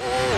Oh!